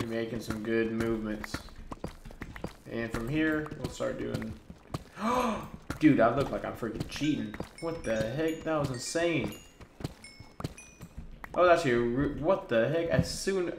Be making some good movements. And from here, we'll start doing... Dude, I look like I'm freaking cheating. What the heck? That was insane. Oh, that's your. What the heck? As soon...